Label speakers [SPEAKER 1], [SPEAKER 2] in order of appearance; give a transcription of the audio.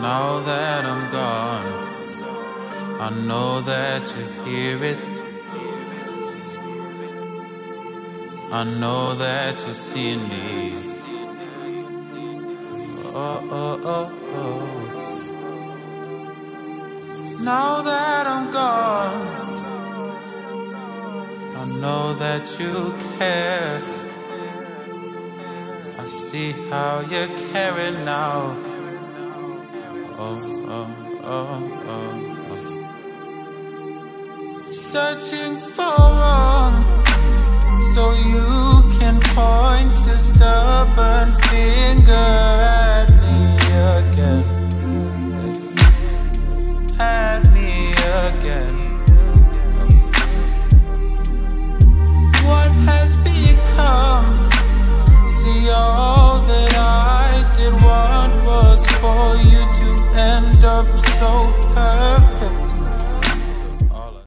[SPEAKER 1] Now that I'm gone, I know that you hear it. I know that you see me. Oh, oh, oh, oh. Now that I'm gone, I know that you care. I see how you're caring now. Searching for wrong So you can point to stubborn